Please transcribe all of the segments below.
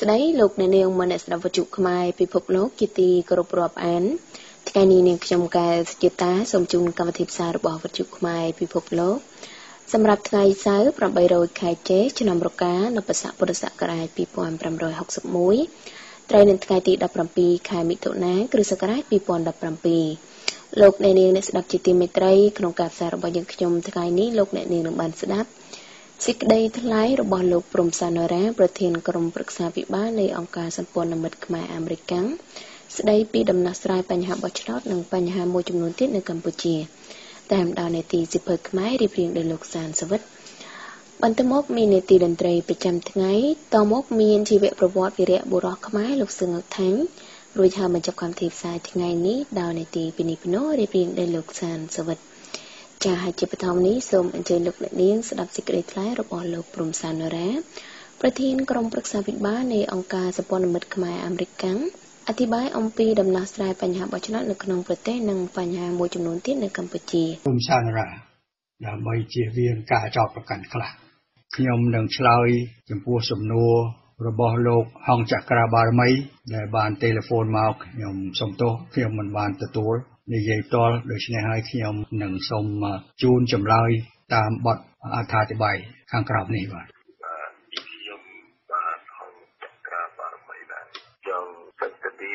ស្ដីលោកអ្នកនាងមនស្ដាប់វត្ថុខ្មែរពិភពលោកជាទីគោរពរាប់អានថ្ងៃនេះនាងខ្ញុំកែសជាតាសូមជូនកម្មវិធីផ្សាយរបស់វត្ថុខ្មែរពិភពលោកសម្រាប់ថ្ងៃសៅរ៍800ខែចេឆ្នាំរកានៅបស័កពុរសករាជ2561ត្រូវនៅថ្ងៃទី17ខែមិថុនាគ្រិស្តសករាជ2017លោកអ្នកនាងអ្នកស្ដាប់ជាទីមេត្រីក្នុងការផ្សាយរបស់យើងខ្ញុំថ្ងៃនេះលោកអ្នកនាងនឹងបានស្ដាប់ សេចក្តីថ្លែងរបស់លោកព្រំសានរ៉ាប្រធានក្រុមប្រឹក្សាវិបាលនៃអង្គការសម្ព័ន្ធមិត្តខ្មែរអាមេរិកស្ដីពីដំណោះស្រាយបញ្ហាបោះឆ្នោតនិងបញ្ហាមួយចំនួនទៀតនៅកម្ពុជា តាមដល់នេតិសិភើខ្មែររៀបរៀងដោយលោកសានសវិតបន្ទាប់មកមាននេតិតន្ត្រីប្រចាំថ្ងៃតមកមានជីវប្រវត្តិវីរៈបុរសខ្មែរលោកសឹងអុថាញ់រួចហើយបញ្ចប់កម្មវិធីផ្សាយថ្ងៃនេះដោយនេតិពិនិពិណូរៀបរៀងដោយលោកសានសវិត ចាហើយជាបឋមនេះសូមអញ្ជើញលោកអ្នកនាងស្ដាប់សេចក្តីថ្លែងរបស់លោកព្រំសានរ៉ាប្រធានក្រុមប្រឹក្សាវិបាលនៃអង្គការសម្ព័ន្ធមិត្តខ្មែរអាមេរិកកាំងអធិប្បាយអំពីដំណោះស្រាយបញ្ហាបោះឆ្នោតនៅក្នុងប្រទេសនិងបញ្ហាមួយចំនួនទៀតនៅកម្ពុជាព្រំសានរ៉ាដើម្បីជៀសវាងការចោទប្រកាន់ខ្លះខ្ញុំនឹងឆ្លើយចំពោះសំណួររបស់លោកហងចក្រាបារមី ដែលបានទូរស័ព្ទមកខ្ញុំសូមទោសខ្ញុំមិនបានទទួល និយាយផ្ទាល់ដូច្នេះហើយខ្ញុំនឹងសូមជូនចម្លើយតាមបទអត្ថាធិប្បាយខាងក្រោមនេះបាទខ្ញុំបាទហងចក្រាបារមីដែរចង់សន្ទនា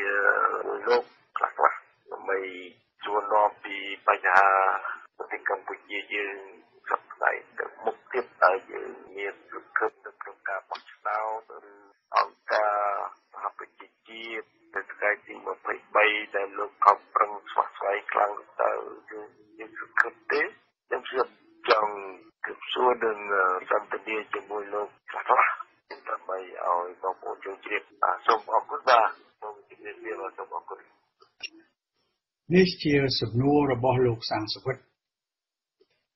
លោកខ្លះខ្លះដើម្បីជួននាំពីបញ្ហាប្រទេសកម្ពុជាយើងសប្តាហ៍ទៅមុខទៀតហើយយើងមានសង្ឃឹមនៅក្នុងការបោះឆ្នោតអង្គការសហប្រជាជាតិនៅថ្ងៃទី23ដែលលោកខំ ប្រឹងស្វាស្វែងខ្លាំងទៅយើងយើងសង្ឃឹមទេខ្ញុំជឿចង់គិតសួរនឹងសន្ទនាជាមួយលោកខ្លះខ្លះដើម្បីឲ្យបងប្អូនចូលជ្រាបសូមអរគុណបាទសូមជម្រាបលាសូមអរគុណនេះជាសំណួររបស់លោកសាងសវិទ្ធ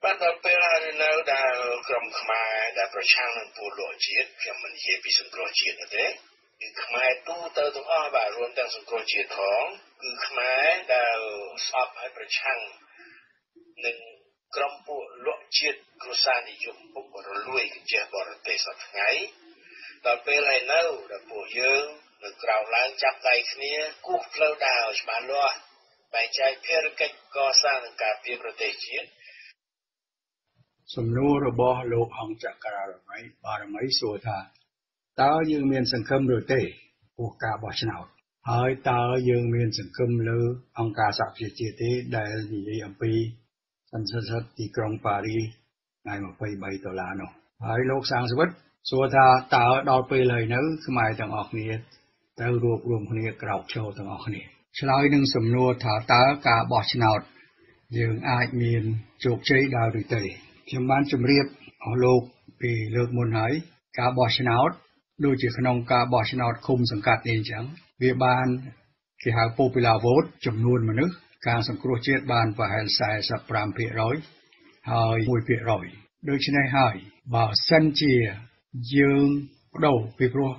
បាទដល់ពេលហើយនៅដែលក្រុមខ្មែរដែលប្រឆាំងនឹងពលរដ្ឋជាតិខ្ញុំមិននិយាយពីសង្គ្រោះជាតិទេគឺខ្មែរទូទៅទាំងអស់បាទរួមទាំងសង្គ្រោះជាតិផងគឺខ្មែរដែល ស្អប់ឲ្យប្រឆាំងនឹងក្រុមពួកលក់ជាតិគ្រួសារនិយមពុករលួយកញ្ចេះបរទេសសប្ថ្ងៃដល់ពេលហើយនៅដល់ពួកយើងនៅក្រៅឡើងចាប់ដៃគ្នាគូសផ្លូវដើរឲ្យច្បាស់លាស់បែងចែកភារកិច្ចកសាងនិងការពារប្រទេសជាតិសំណួររបស់លោកហងចក្រារមីបារមីសួរថាតើយើងមានសង្ឃឹមឬទេពោះការបោះឆ្នោត ហើយតើយើងមានសង្ឃឹមលើអង្គការសហប្រជាជាតិទេដែលនិយាយអំពីសន្និសីទទីក្រុងប៉ារីសថ្ងៃ23ដុល្លារនោះហើយលោកសាងសវិតសួរថាតើដល់ពេលហើយនៅខ្មែរទាំងអស់គ្នាត្រូវរួបរวมគ្នាក្រោកឈរទាំងអស់គ្នាឆ្លើយនឹងសំណួរថាតើការបោះឆ្នោតយើងអាចមានជោគជ័យដែរឬទេខ្ញុំបានជម្រាបអស់លោកពីលើកមុនហើយការបោះឆ្នោត ដូចជាក្នុងការបោះឆ្នោតឃុំសង្កាត់នេះអញ្ចឹងវាបានគេហៅ popular vote ចំនួនមនុស្សការសង្គ្រោះជាតិបានប្រហែល45%ហើយ1%ដូច្នេះហើយបើសិនជាយើងបដូរពីព្រោះ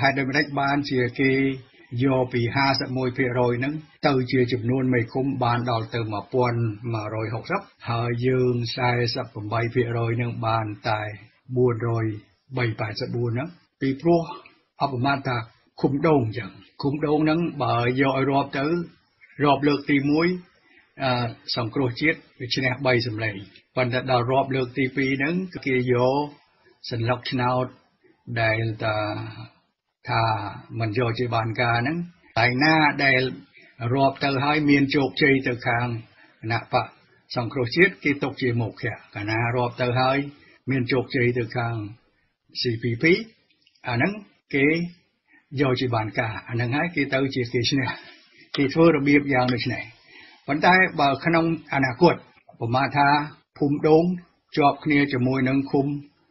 ហេតុដូចម្ដេចបានជាគេយកពី51%ហ្នឹងទៅជាចំនួនមេឃុំបានដល់ទៅ1160ហើយយើង48%ហ្នឹងបានតែ400 384ហ្នឹង ពីព្រោះអបមាថាឃុំដងអញ្ចឹងឃុំដងហ្នឹងបើយកឲ្យរាប់ទៅរាប់លើកទី1អឺសង្គ្រោះជាតិវាឈ្នះ3សម្លេងប៉ុន្តែដល់រាប់លើកទី2ហ្នឹងគេយកសញ្ញាឆ្នោតដែលតាថាមិនយកជាបានការហ្នឹងតែណាដែលរាប់ទៅហើយមានជោគជ័យទៅខាងគណៈបកសង្គ្រោះជាតិគេទុកជាមុខកាលណារាប់ទៅហើយមានជោគជ័យទៅខាង CPP អាហ្នឹងគេយកជាបានការអាហ្នឹងហើយគេទៅជាគេឈ្នះគេធ្វើរបៀបយ៉ាងដូចនេះប៉ុន្តែបើក្នុងអនាគតប្រមាណថាភូមិដូងជាប់គ្នាជាមួយនឹងឃុំ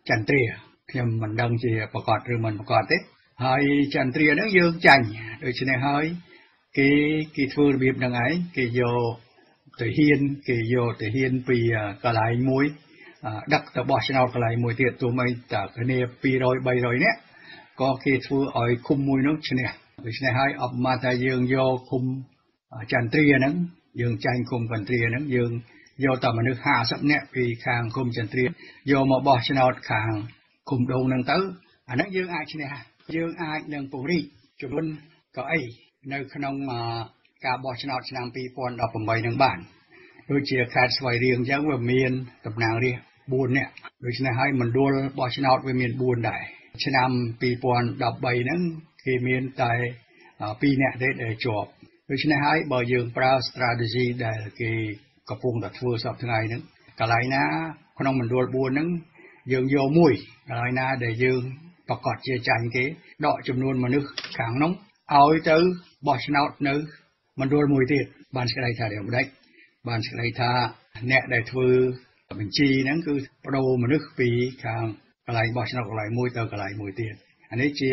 ចន្ទ្រាខ្ញុំមិនដឹងជាប្រកាសឬមិនប្រកាសទេ ហើយចន្ទ្រាហ្នឹងយើងចាញ់ដូច្នេះហើយគេគេធ្វើរបៀបហ្នឹងឯងគេយកទៅហ៊ានគេយកទៅហ៊ានពីកន្លែងមួយដឹកទៅបោះឆ្នោតកន្លែងមួយទៀតទោះបីតែគ្នា200 300នាក់ ក៏គេធ្វើឲ្យឃុំមួយនោះឈ្នះដូច្នេះហើយអបមាថាយើងយកឃុំចន្ទ្រាហ្នឹងយើងចាញ់ឃុំចន្ទ្រាហ្នឹងយើងយកតែមនុស្ស50នាក់ពីខាងឃុំចន្ទ្រាយកមកបោះឆ្នោតខាងឃុំដងហ្នឹងទៅអាហ្នឹងយើងអាចឈ្នះយើងអាចនឹងពង្រីកចំនួនកៅអីនៅក្នុងការបោះឆ្នោតឆ្នាំ2018នឹងបានដូចជាខេត្តស្វាយរៀងអញ្ចឹងវាមានតំណាងរាស្ត្រ4នាក់ដូច្នេះហើយមណ្ឌលបោះឆ្នោតវាមាន4ដែរ ឆ្នាំ2013ហ្នឹងគេមានតែ2នាក់ទេដែលជាប់ដូច្នេះហើយបើយើងប្រើ strategy ដែលគេកំពុងតែធ្វើសពថ្ងៃហ្នឹងកន្លែងណា ក្នុងមណ្ឌល4ហ្នឹងយើងយកមួយកន្លែងណាដែលយើងប្រកាសជាចាញ់គេដកចំនួនមនុស្សខាងនោះឲ្យទៅបោះឆ្នោតនៅមណ្ឌលមួយទៀតបានស្ដីថាយ៉ាងម៉េចបានស្ដីថាអ្នកដែលធ្វើបញ្ជីហ្នឹងគឺបដូរមនុស្សពីខាង កន្លែងបោះឆ្នោតកន្លែងមួយទៅកន្លែងមួយទៀតអានេះជា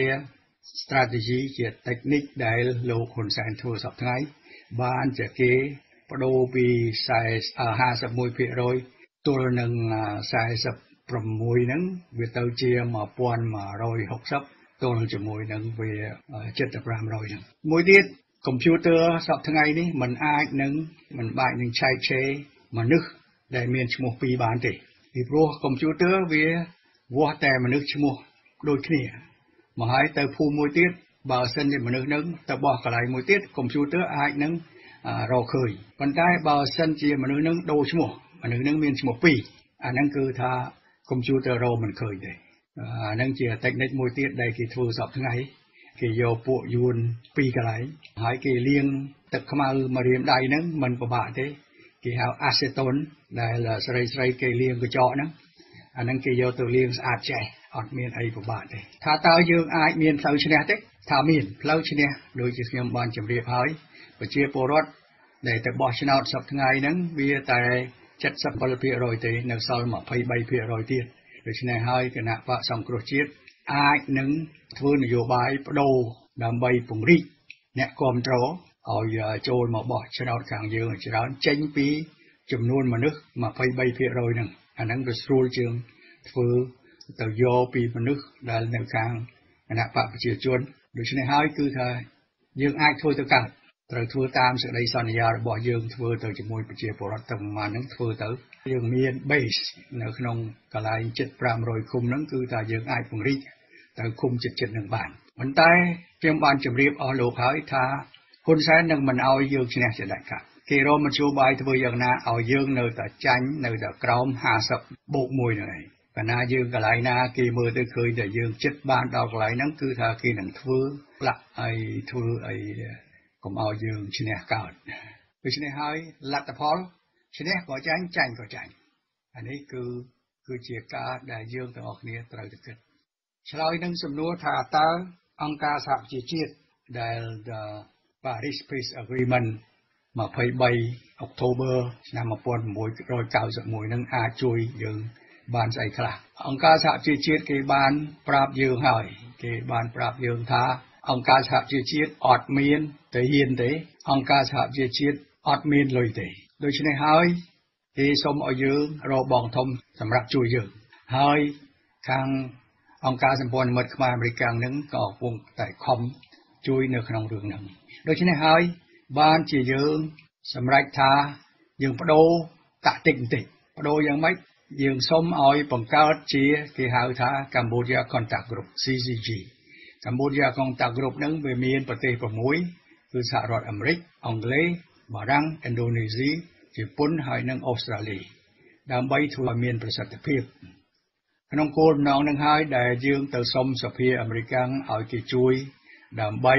strategy ជា technique ដែលលោកហ៊ុនសែនធ្វើសប្តាហ៍បានជាគេបដូរពី51%ទល់នឹង46ហ្នឹងវាទៅជា1160ទល់ជាមួយនឹងវា7500ហ្នឹងមួយទៀតកុំព្យូទ័រសប្តាហ៍នេះมันអាចនឹងมันបាច់នឹងឆែកឆេរមនុស្សដែលមានឈ្មោះពីរបានទេពីព្រោះកុំព្យូទ័រវា វាស់តែមនុស្សឈ្មោះដូចគ្នាមកហើយទៅភូមិមួយទៀតបើសិនជាមនុស្សនឹងទៅបោះកន្លែងមួយទៀតកុំព្យូទ័រអាចនឹងរកឃើញប៉ុន្តែបើសិនជាមនុស្សនឹងដូរឈ្មោះមនុស្សនឹងមានឈ្មោះពីរអាហ្នឹងគឺថាកុំព្យូទ័ររកមិនឃើញទេអាហ្នឹងជា technique មួយទៀតដែលគេធ្វើសពថ្ងៃគេយកពួកយួនពីរកន្លែងហើយគេលាងទឹកខ្មៅមករៀមដៃហ្នឹងមិនពិបាកទេ គេហៅ acetone ដែលស្រីស្រីគេលាងកញ្ចក់ហ្នឹង អាហ្នឹងគេយកទៅលាងស្អាតចេះអត់មានអីពិបាកទេថាតើយើងអាចមានផ្លូវឈ្នះទេថាមានផ្លូវឈ្នះដូចជាខ្ញុំបានជម្រាបហើយប្រជាពលរដ្ឋដែលទៅបោះឆ្នោតសប្តាហ៍ហ្នឹងវាតែ77%ទេនៅសល់23%ទៀតដូច្នេះហើយគណៈបកសង្គ្រោះជាតិអាចនឹងធ្វើនយោបាយបដូរដើម្បីពង្រីកអ្នកគ្រប់គ្រងឲ្យចូលមកបោះឆ្នោតខាងយើងច្រើនចេញពីចំនួនមនុស្ស23%ហ្នឹង អាហ្នឹងវាស្រួលជាងធ្វើទៅយកពីមនុស្សដែលនៅខាងគណៈបកប្រជាជនដូច្នេះហើយគឺថាយើងអាចធ្វើទៅកើតត្រូវធ្វើតាមសេចក្តីសន្យារបស់យើងធ្វើទៅជាមួយប្រជាពលរដ្ឋទៅប្រហែលហ្នឹងធ្វើទៅយើងមាន base នៅក្នុងកន្លែងជិត500ឃុំហ្នឹងគឺថាយើងអាចពង្រីកទៅឃុំជិតជិតនឹងបានប៉ុន្តែខ្ញុំបានជម្រាបអស់លោកហើយថាហ៊ុនសែននឹងមិនអោយយើងឈ្នះជាដាច់ខាត គេរមមធ្យោបាយធ្វើយ៉ាងណាឲ្យយើងនៅតែចាញ់នៅតែក្រោម50បូក1ហ្នឹងឯងកាលណាយើងកន្លែងណាគេមើលទៅឃើញតែយើងចិត្តបានដល់កន្លែងហ្នឹងគឺថាគេនឹងធ្វើផ្លាក់ហើយធ្វើអីកុំឲ្យយើងឈ្នះកើតដូច្នេះហើយលទ្ធផលឈ្នះក៏ចាញ់ចាញ់ក៏ចាញ់អានេះគឺគឺជាការដែលយើងទាំងអស់គ្នាត្រូវតែគិតឆ្លើយនឹងសំណួរថាតើអង្គការសហប្រជាជាតិដែល the Paris Peace Agreement 23អុកតូបឺឆ្នាំ1991នឹងអាចជួយយើងបានស្អីខ្លះអង្គការសហជីវជាតិគេបានប្រាប់យើងហើយ គេបានប្រាប់យើងថា អង្គការសហជីវជាតិអត់មានទៅហ៊ានទេ អង្គការសហជីវជាតិអត់មានលុយទេដូច្នេះហើយគេសូមឲ្យយើងរកបងធំសម្រាប់ជួយយើងហើយខាងអង្គការសម្ព័ន្ធមិត្តខ្មែរអាមេរិកហ្នឹងក៏កំពុងតែខំជួយនៅក្នុងរឿងហ្នឹងដូច្នេះហើយ បានជាយើងសម្រេចថាយើងបដូរតាក់ទិកបន្តិចបដូរយ៉ាងម៉េចយើងសូមឲ្យបង្កើតជាគេហៅថា Cambodia Contact Group CCG Cambodia Contact Group ហ្នឹងវាមានប្រទេស6គឺសហរដ្ឋអាមេរិកអង់គ្លេសបារាំងឥណ្ឌូនេស៊ីជប៉ុនហើយនិងអូស្ត្រាលីដើម្បីធ្វើឲ្យមានប្រសិទ្ធភាពក្នុងគោលបំណងនឹងហើយដែលយើងទៅសុំសភាអាមេរិកឲ្យគេជួយ ដើម្បី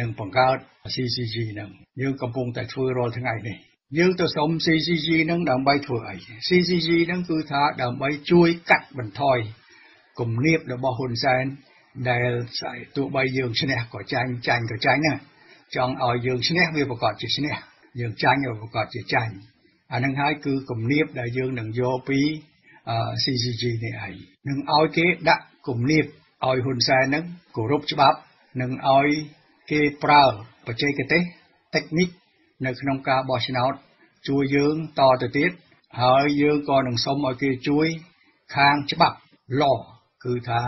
នឹងបង្កើត CCG នឹងយើងកំពុងតែធ្វើរាល់ថ្ងៃនេះយើងទៅសុំ CCG នឹងដើម្បីធ្វើអី CCG នឹងគឺថាដើម្បីជួយកាត់បន្ថយគំនាបរបស់ហ៊ុនសែនដែលទោះបីយើងឈ្នះក៏ចាញ់ចាញ់ក៏ចាញ់ណាចង់ឲ្យយើងឈ្នះវាប្រកាសជាឈ្នះយើងចាញ់វាប្រកាសជាចាញ់អានឹងហើយគឺគំនាបដែលយើងនឹងយកពី CCG នេះឯងនឹងឲ្យគេដាក់គំនាបឲ្យហ៊ុនសែននឹងគោរពច្បាប់ នឹងឲ្យគេប្រើបច្ចេកទេស technique នៅក្នុងការបោះឆ្នោតជួយយើងតទៅទៀតហើយយើងក៏នឹងសុំឲ្យគេជួយខាងច្បាប់ law គឺថា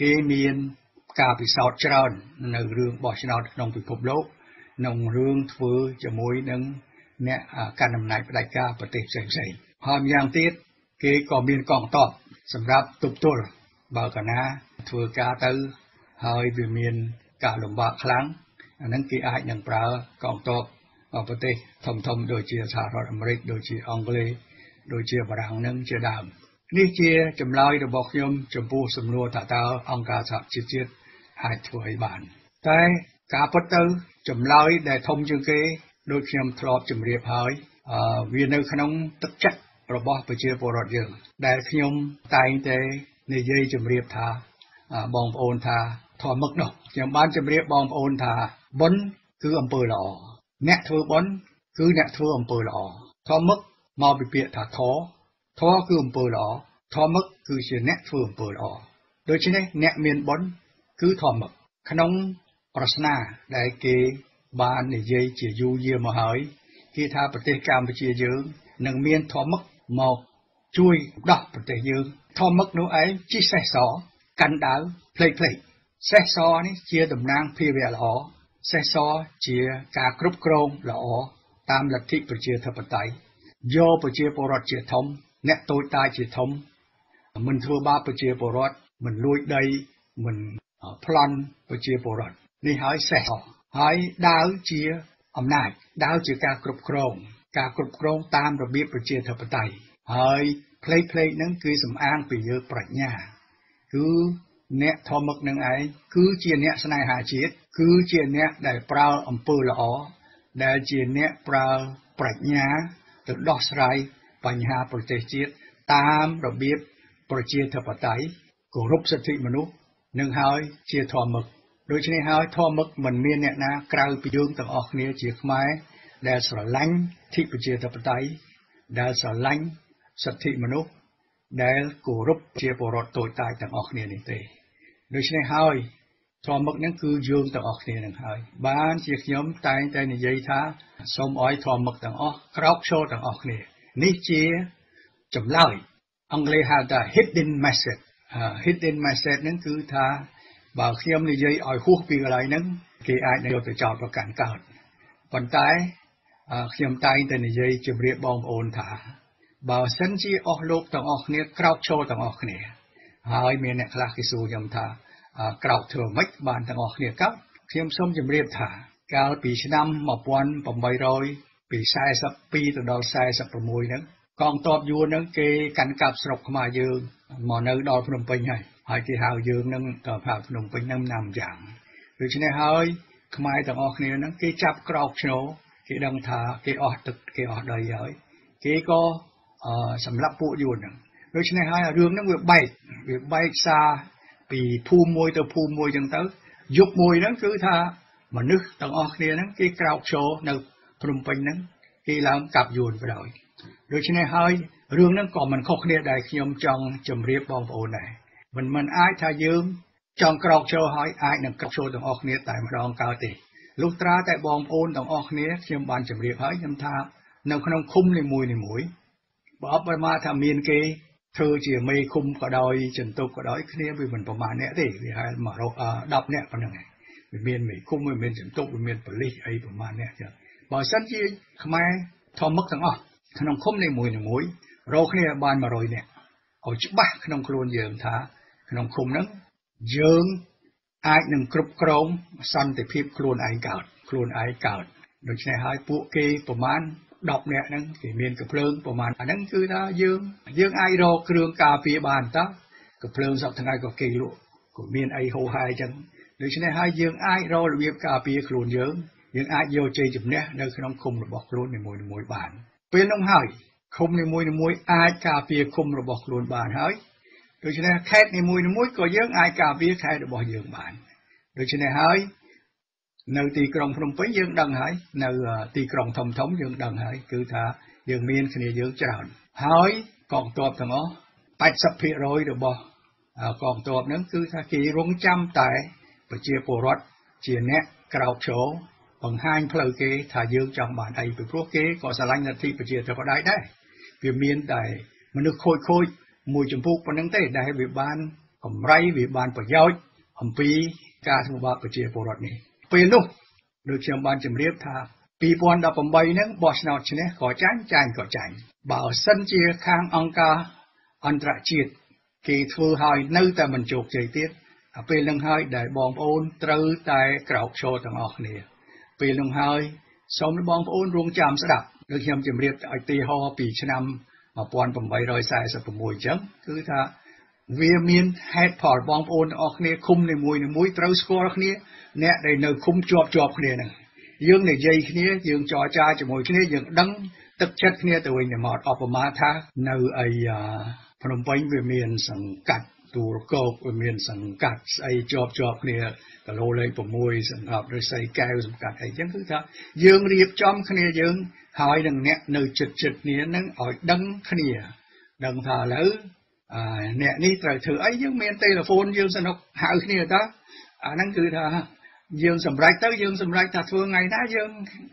គេមានការពិសោធន៍ច្រើន នៅរឿងបោះឆ្នោតក្នុងពិភពលោកក្នុងរឿងធ្វើជាមួយនឹងអ្នកកាន់អំណាចផ្ដាច់ការប្រទេសផ្សេងផ្សេងហើយម្យ៉ាងទៀតគេក៏មានកងទ័ពសម្រាប់ទប់ទល់បើកាលណាធ្វើការទៅ ហើយវាមានការលំបាកខ្លាំងអាហ្នឹងគេអាចនឹងប្រើកងទ័ពប្រទេសធំធំដូចជាសហរដ្ឋអាមេរិកដូចជាអង់គ្លេសដូចជាបារាំងនឹងជាដើមនេះជាចម្លើយរបស់ខ្ញុំចំពោះសំណួរថាតើអង្គការសហជីវជាតិអាចធ្វើអីបាន តែការពិតទៅចម្លើយដែលធំជាងគេដូចខ្ញុំធ្លាប់ជម្រាបហើយវានៅក្នុងទឹកចិត្តរបស់ប្រជាពលរដ្ឋយើងដែលខ្ញុំតែងតែនិយាយជម្រាបថា បងប្អូនថាធម៌មឹកនោះខ្ញុំបានជម្រាបបងប្អូនថាបុណ្យគឺអំពើល្អអ្នកធ្វើបុណ្យគឺអ្នកធ្វើអំពើល្អធម៌មឹកមកពីពាក្យថាធធគឺអំពើល្អធម៌មឹកគឺជាអ្នកធ្វើអំពើល្អដូច្នេះអ្នកមានបុណ្យគឺធម៌មឹកក្នុងប្រស្នាដែលគេបាននិយាយជាយូរយារមកហើយគេថាប្រទេសកម្ពុជាយើងនឹងមានធម៌មឹកមកជួយដោះប្រទេសយើងធម៌មឹកនោះឯងជិះសេះស កាន់ដាវផ្លេកផ្លេកសេះសនេះជាតំណាងភាវៈល្អសេះសជាការគ្រប់គ្រងល្អតាមលទ្ធិប្រជាធិបតេយ្យយកប្រជាពលរដ្ឋជាធំ អ្នកតូចតាចជាធំ មិនធ្វើបាបប្រជាពលរដ្ឋមិនលួចដីមិនប្លន់ប្រជាពលរដ្ឋនេះហើយសេះហើយដាវជាអំណាចដាវជាការគ្រប់គ្រង ការគ្រប់គ្រងតាមរបៀបប្រជាធិបតេយ្យហើយផ្លេកផ្លេកហ្នឹងគឺសំអាងពីយើងប្រាជ្ញា គឺអ្នកធម្មឹកនឹងឯងគឺជាអ្នកស្នេហាជាតិគឺជាអ្នកដែលប្រើអំពើល្អដែលជាអ្នកប្រើប្រាជ្ញាទៅដោះស្រាយបញ្ហាប្រទេសជាតិតាមរបៀបប្រជាធិបតេយ្យគោរពសិទ្ធិមនុស្សនឹងហើយជាធម៌មឹកដូច្នេះហើយធម៌មឹកមិនមានអ្នកណាក្រៅពីយើងទាំងអស់គ្នាជាខ្មែរដែលស្រឡាញ់ធិប្រជាធិបតេយ្យដែលស្រឡាញ់សិទ្ធិមនុស្ស ដែលគោរពជាបរិបទតូចតាចទាំងអស់គ្នានេះទេដូច្នេះហើយធម៌មឹកនឹងគឺយើងទាំងអស់គ្នានឹងហើយបានជាខ្ញុំតែងតែនិយាយថាសូមឲ្យធម៌មឹកទាំងអស់ក្រោកឈរទាំងអស់គ្នានេះជាចម្លើយអង់គ្លេសហៅថា hidden message hidden message ហ្នឹងគឺថាបើខ្ញុំនិយាយឲ្យហួសពីកន្លែងហ្នឹងគេអាចយកទៅចោទប្រកាន់កើតប៉ុន្តែខ្ញុំតែងតែនិយាយជម្រាបបងប្អូនថា បើសិនជាអស់លោកទាំងអស់គ្នាក្រោកឈរទាំងអស់គ្នាហើយមានអ្នកខ្លះគេសួរខ្ញុំថាក្រោកធ្វើម៉េចបានទាំងអស់គ្នាកើតខ្ញុំសូមជម្រាបថាកាលពីឆ្នាំ1800ពី42ទៅដល់46ហ្នឹងកងទ័ពយួនហ្នឹងគេកាន់កាប់ស្រុកខ្មែរយើងមកនៅដល់ភ្នំពេញហើយហើយគេហៅយើងហ្នឹងទៅហៅភ្នំពេញហ្នឹងណាំយ៉ាងដូច្នេះហើយខ្មែរទាំងអស់គ្នាហ្នឹងគេចាប់ក្រោកឆ្នោគេដឹងថាគេអស់ទឹកគេអស់ដីហើយគេក៏ សម្រាប់ពួកយួនហ្នឹងដូច្នេះហើយរឿងហ្នឹងវាបែកវាបែកសារពីភូមិមួយទៅភូមិមួយចឹងទៅយុគមួយហ្នឹងគឺថាមនុស្សទាំងអស់គ្នាហ្នឹងគេក្រោកឈរនៅភ្នំពេញហ្នឹងគេឡើងកាប់យួនបដ ாய் ដូច្នេះហើយរឿងហ្នឹងក៏មិនខុសគ្នាដែលខ្ញុំចង់ជម្រាបបងប្អូនដែរមិនមិនអាចថាយើងចង់ក្រោកឈរហើយអាចនឹងក្រោកឈរទាំងអស់គ្នាតែម្ដងកើតទេលុះត្រាតែបងប្អូនទាំងអស់គ្នាខ្ញុំបានជម្រាបហើយខ្ញុំថានៅក្នុងឃុំនីមួយនីមួយ បើអបប្រមាថាមានគេធ្វើជាមេឃុំក៏ដោយចន្ទុកក៏ដោយគ្នាវាមិនប្រមាណអ្នកទេវាហែល10អ្នកប៉ុណ្្នឹងឯងវាមានមេឃុំវាមានចន្ទុកវាមានប៉ូលីសអីប្រមាណអ្នកចឹងបើសិនជាខ្មែរធម្មឹកទាំងអស់ក្នុងឃុំនីមួយនីមួយរកគ្នាបាន100នាក់ឲ្យច្បាស់ក្នុងខ្លួនយើងថា ក្នុងឃុំហ្នឹងយើងអាចនឹងគ្រប់គ្រងសន្តិភាពខ្លួនឯងកើតខ្លួនឯងកើតដូច្នេះហើយពួកគេប្រមាណ 10នាក់ហ្នឹងគេមានកភ្លើងប្រហែលអាហ្នឹងគឺថាយើងយើងអាចរកគ្រឿងការពារបានតើកភ្លើងសពថ្ងៃក៏គេលក់ក៏មានអីហូរហែចឹងដូច្នេះហើយយើងអាចរករបៀបការពារខ្លួនយើងយើងអាចយកជ័យជំនះនៅក្នុងឃុំរបស់ខ្លួននីមួយៗបាន ពេលនោះហើយឃុំនីមួយៗអាចការពារឃុំរបស់ខ្លួនបានហើយដូច្នេះខេត្តនីមួយៗក៏យើងអាចការពារខេត្តរបស់យើងបានដូច្នេះហើយ នៅទីក្រុងភ្នំពេញយើងដឹងហើយនៅទីក្រុងធំធំយើងដឹងហើយគឺថាយើងមានគ្នាយើងច្រើនហើយកងទ័ពទាំងអស់80%របស់កងទ័ពហ្នឹងគឺថាគេរងចាំតែប្រជាពលរដ្ឋជាអ្នកក្រោកឈរបង្ហាញផ្លូវគេថាយើងចង់បានអីពីព្រោះគេក៏ស្រឡាញ់លទ្ធិប្រជាធិបតេយ្យដែរវាមានតែមនុស្សខូចខូចមួយចំពោះប៉ុណ្្នឹងទេដែលវាបានកម្រៃវាបានប្រយោជន៍អំពីការធ្វើបាបប្រជាពលរដ្ឋនេះ ពេលនោះដូចខ្ញុំបានជម្រាបថា2018ហ្នឹងបោះឆ្នោតឈ្នះក៏ចាញ់ចាញ់ក៏ចាញ់បើសិនជាខាងអង្គការអន្តរជាតិគេធ្វើឲ្យនៅតែមិនជោគជ័យទៀតពេលនឹងហើយដែលបងប្អូនត្រូវតែក្រោកឈរទាំងអស់គ្នា ពេលនឹងហើយសូមបងប្អូនរងចាំស្ដាប់ដូចខ្ញុំជម្រាបឲ្យទីហោពីឆ្នាំ1846អញ្ចឹងគឺថា វាមានហេតុផលបងប្អូនទាំងអស់គ្នាឃុំនីមួយនីមួយត្រូវស្គាល់គ្នាអ្នកដែលនៅឃុំជាប់ជាប់គ្នាហ្នឹងយើងនិយាយគ្នាយើងចរចាជាមួយគ្នាយើងដឹងទឹកចិត្តគ្នាទៅវិញទៅមកអបមាថានៅអីភ្នំពេញវាមានសង្កាត់ទូរកោកវាមានសង្កាត់ស្អីជាប់ជាប់គ្នាគីឡូលេខ6សង្កាត់ឬស្អីកែវសង្កាត់អីចឹងគឺថាយើងរៀបចំគ្នាយើងហើយនឹងអ្នកនៅចិត្តចិត្តគ្នានឹងឲ្យដឹងគ្នាដឹងថាឥឡូវ អ្នកនេះត្រូវធ្វើអីយើងមានទូរស័ព្ទយើងសនុកហៅគ្នាតាអាហ្នឹងគឺថាយើងសម្រេចទៅយើងសម្រេចថាធ្វើថ្ងៃណាយើង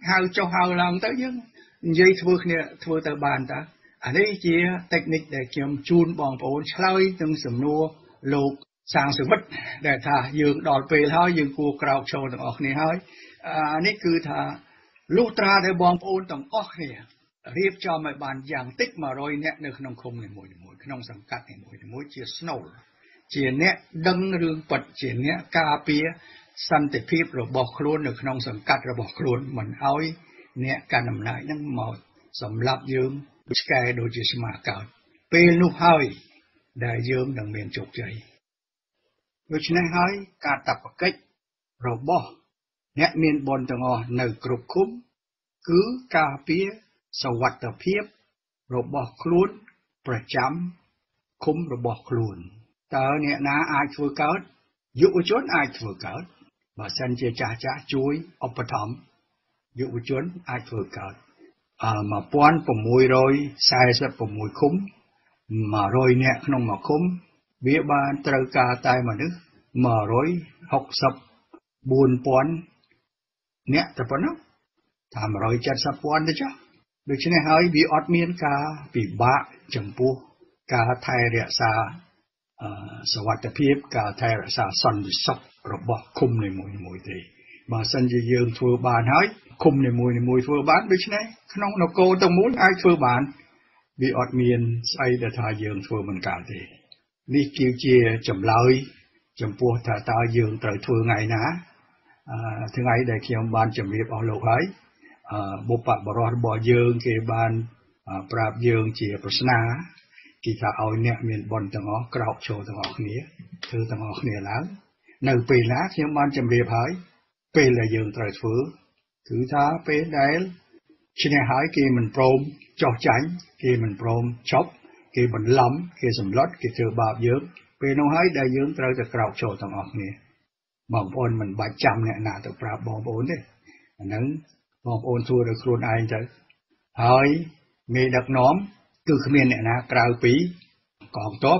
ហៅចុះហៅឡើងទៅយើងនិយាយធ្វើគ្នាធ្វើទៅបានតាអានេះជាតិចនិចដែលខ្ញុំជូនបងប្អូនឆ្លើយនឹងសំណួរលោកសាងសវិតដែលថាយើងដល់ពេលហើយយើងគួរក្រោកឈរទាំងអស់គ្នាហើយអានេះគឺថាលុះត្រាតែបងប្អូនទាំងអស់គ្នារៀបចំឲ្យបានយ៉ាងតិច100នាក់នៅក្នុងឃុំនីមួយៗ ក្នុងសង្កាត់នីមួយៗជាស្នូលជាអ្នកដឹងរឿងពិតជាអ្នកការពារសន្តិភាពរបស់ខ្លួននៅក្នុងសង្កាត់របស់ខ្លួនមិនឲ្យអ្នកកាន់អំណាចនឹងមកសម្លាប់យើងឆ្កែដូចជាស្មាកោចពេលនោះហើយដែលយើងនឹងមានជោគជ័យដូច្នេះហើយការតបកិច្ចរបស់អ្នកមានបុណ្យទាំងអស់នៅគ្រប់ឃុំគឺការពារសวัสดิភាពរបស់ខ្លួន ប្រចាំឃុំរបស់ខ្លួនតើអ្នកណាអាចធ្វើកើតយុវជនអាចធ្វើកើតបើសិនជាចាស់ចាស់ជួយឧបត្ថម្ភយុវជនអាចធ្វើកើតអ1646ឃុំ100នាក់ក្នុងមួយឃុំ វាបានត្រូវការតែមនុស្ស164,000នាក់តែប៉ុណ្ណោះថា170,000ទៅចុះ ដូច្នេះហើយវាអត់មានការពិបាកចំពោះការថែរក្សាសวัสดิភាពការថែរក្សាសន្តិសុខរបស់ឃុំនីមួយៗទេបើសិនជាយើងធ្វើបានហើយឃុំនីមួយៗធ្វើបានដូច្នេះក្នុងនគរទាំងមូលអាចធ្វើបានវាអត់មានស្អីដែលថាយើងធ្វើមិនកើតទេនេះគឺជាចម្លើយចំពោះថាតើយើងត្រូវធ្វើថ្ងៃណាថ្ងៃដែលខ្ញុំបានជម្រាបអស់លោកហើយ បុព្វបុរសរបស់យើងគេបានប្រាប់យើងជាប្រស្នាគេថាឲ្យអ្នកមានបុណ្យទាំងអស់ក្រោកឈរទាំងអស់គ្នាធ្វើទាំងអស់គ្នាឡើងនៅពេលណាខ្ញុំបានជម្រាបហើយ ពេលដែលយើងត្រូវធ្វើគឺថាពេលដែលឈ្នះហើយគេមិនព្រមចោះចាញ់គេមិនព្រមឈប់គេបន្លំគេសម្លុតគេធ្វើបាបយើងពេលនោះហើយដែលយើងត្រូវតែក្រោកឈរទាំងអស់គ្នាបងប្អូនមិនបាច់ចាំអ្នកណាទៅប្រាប់បងប្អូនទេអាហ្នឹង បងប្អូនធ្វើដោយខ្លួនឯងទៅហើយមេដឹកនាំគឺគ្មានអ្នកណាក្រៅពីកងទ័ព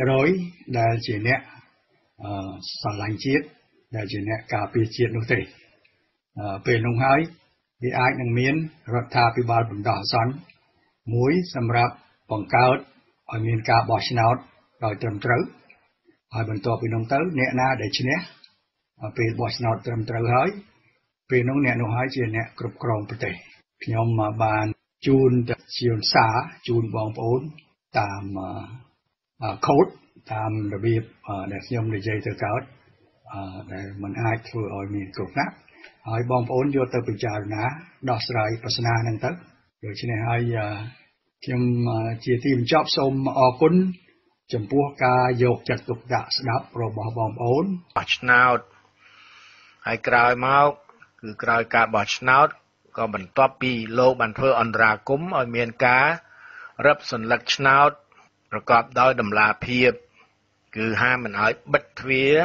80%ដែលជាអ្នកអឺស្រឡាញ់ជាតិដែលជាអ្នកការពារជាតិនោះទេពេលនោះហើយវាអាចនឹងមានរដ្ឋាភិបាលបណ្ដោះអាសន្នមួយសម្រាប់បង្កើតឲ្យមានការបោះឆ្នោតដោយត្រឹមត្រូវហើយបន្ទាប់ពីនោះទៅ អ្នកណាដែលឈ្នះពេលបោះឆ្នោតត្រឹមត្រូវហើយ ពេលនោះអ្នកនោះហើយជាអ្នកគ្រប់គ្រងប្រទេសខ្ញុំបានជូនជាសារជូនបងប្អូនតាមខូដតាមរបៀបដែលខ្ញុំនិយាយទៅកើតដែលมันអាចធ្វើឲ្យមានគ្រោះថ្នាក់ហើយបងប្អូនយកទៅពិចារណាដោះស្រាយប្រស្នាហ្នឹងទៅដូច្នេះហើយខ្ញុំជាទីបញ្ចប់សូមអរគុណចំពោះការយកចិត្តទុកដាក់ស្ដាប់របស់បងប្អូនបោះឆ្នោតហើយក្រោយមក គឺក្រោយការបោះឆ្នោតក៏បន្ទាប់ពីលោកបានធ្វើអន្តរាគមឲ្យមានការរឹបសញ្ញាឆ្នោតប្រកបដោយតម្លាភាពគឺហាមមិនឲ្យបិទទ្វារ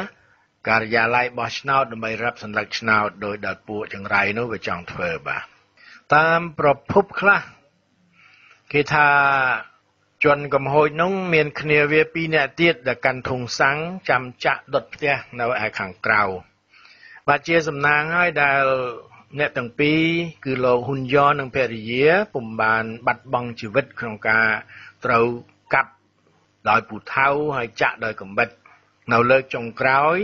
ការិយាល័យបោះឆ្នោតដើម្បីរឹបសញ្ញាឆ្នោតដោយដល់ពួកចង្រៃនោះវាចង់ធ្វើបាទតាមប្រភពខ្លះគេថាជនកំហួយនោះមានគ្នាវា2នាក់ទៀតដែលកាន់ធុងសាំងចាំចាក់ដុតផ្ទះនៅឯខាងក្រៅ បាទជាសំណាងហើយដែលអ្នកទាំងពីរគឺលោកហ៊ុនយ៉ននិងភរិយាពុំបាន បាត់បង់ជីវិតក្នុងការត្រូវកាប់ដោយពូថៅហើយចាក់ដោយកំបិតនៅលើកចុងក្រោយ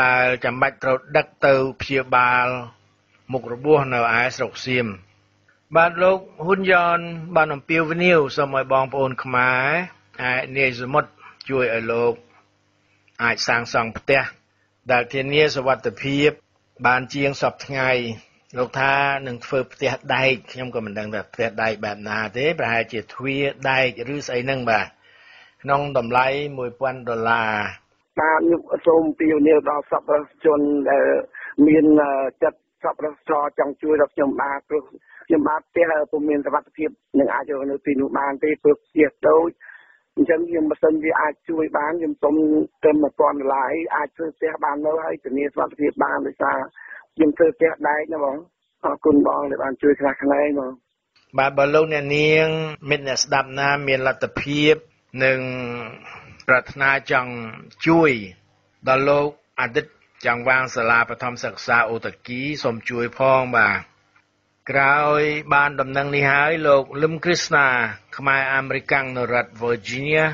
ដែលចាំបាច់ត្រូវដឹកទៅព្យាបាល មុខរបួសនៅឯស្រុកសៀមបាទលោកហ៊ុនយ៉នបានអំពាវនាវសូមឲ្យបងប្អូនខ្មែរឯនាយសមុទ្រជួយឲ្យលោក អាចសាងសង់ផ្ទះ ដែលធានាសុវត្ថិភាព បានជាងសពថ្ងៃលោកថានឹងធ្វើផ្ទះដែកខ្ញុំក៏មិនដឹងថាផ្ទះដែកបែបណាទេប្រហែលជាទ្វារដែកឬស្អីហ្នឹងបាទក្នុងតម្លៃ1000ដុល្លារបាទខ្ញុំសូមពីនីដល់សប្បុរសជនដែលមានចិត្តសប្បុរសធម៌ចង់ជួយដល់ខ្ញុំបាទព្រោះខ្ញុំបាទផ្ទះពុំមានសុវត្ថិភាពនឹងអាចយកនៅទីនោះបានទេព្រោះផ្ទះតូច អញ្ចឹងខ្ញុំបើសិនវាអាចជួយបានខ្ញុំសូមទៅ1000ដុល្លារអាចធ្វើផ្ទះបាននៅហើយធានាសុវត្ថិភាពបានដោយសារខ្ញុំធ្វើផ្ទះដែកណាបងអរគុណបងដែលបានជួយខ្លះខ្លែងបងបាទបើលោកអ្នកនាងមិត្តអ្នកស្ដាប់ណាមានលទ្ធភាពនិងប្រាថ្នាចង់ជួយដល់លោកអតីតចង់វ៉ាងសាលាបឋមសិក្សាអូតាគីសូមជួយផងបាទ ក្រោយបានដំណឹងនេះហើយលោកលឹមគ្រីស្ណាខ្មែរអាមេរិកាំងនៅរដ្ឋ Virginia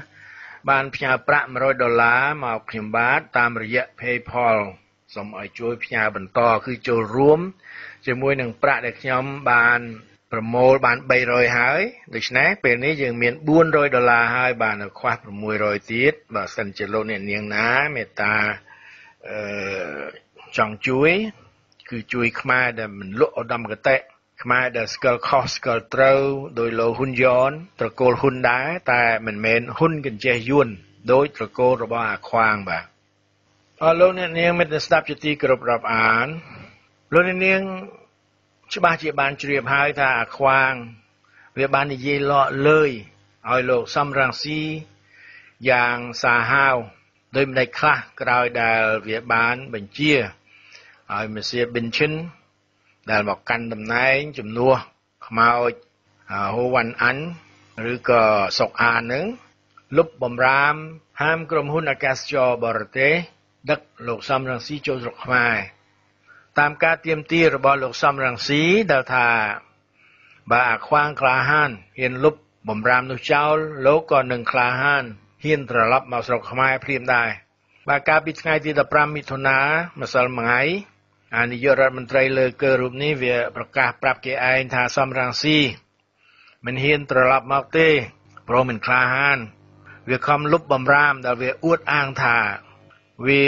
បានផ្ញើប្រាក់100ដុល្លារមកខ្ញុំបាទតាមរយៈ PayPal សូមឲ្យជួយផ្ញើបន្តគឺចូលរួមជាមួយនឹងប្រាក់ដែលខ្ញុំបានប្រមូលបាន300ហើយដូច្នេះពេលនេះយើងមាន400ដុល្លារហើយបាននៅខ្វះ600ទៀតបើសិនជាលោកអ្នកនាងណាមេត្តាអឺចង់ជួយ គឺជួយខ្មែរដែលមិនលក់ឧត្តមគតិ ខ្មែរដែលស្គាល់ខុសស្គាល់ត្រូវដោយលោកហ៊ុនយ៉នត្រកូលហ៊ុនដែរតែមិនមែនហ៊ុនកញ្ចេះយួនដោយត្រកូលរបស់អាខ្វាងបាទអរលោកអ្នកនាងមិត្តស្ដាប់ជាទីគោរពរាប់អានលោកអ្នកនាងច្បាស់ជាបានជ្រាបហើយថាអាខ្វាង វាបាននិយាយលក់លើយឲ្យលោកសំរងស៊ីយ៉ាងសាហាវដោយម្ដេចខ្លះក្រោយដែលវាបានបញ្ជាឲ្យមេសៀប៊ិនឈិន ដែលមកកាន់តំណែងជំនួសខ្មោចហូវ៉ាន់អាន់ឬក៏សុកអាននឹងលុបបំរាម ហាមក្រុមហ៊ុនអាកាសចរបរទេសដឹកលោកសំរងស៊ីចូលស្រុកខ្មែរតាមការទៀមទារបស់លោកសំរងស៊ីដែលថាបើអាខ្វាងក្លាហានហ៊ានលុបបំរាមនោះចោលលោកក៏នឹងក្លាហានហ៊ានត្រឡប់មកស្រុកខ្មែរភ្លាមដែរបាទកាលពីថ្ងៃទី15មិថុនាម្សិលមិញ អានាយករដ្ឋមន្ត្រីលើករូបនេះវាប្រកាសប្រាប់គេឯងថាសំរងស៊ីមិនហ៊ានត្រឡប់មកទេព្រោះមិនក្លាហាន វាខំលុបបំរាមដែលវាអួតអាងថា វា